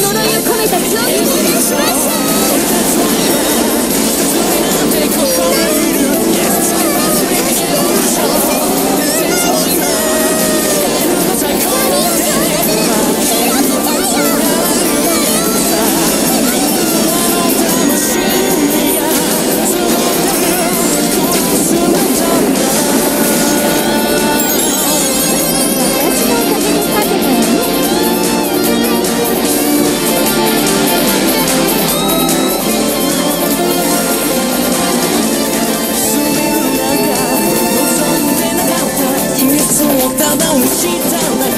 呪いを込めた杖をお願します down, now we sit down.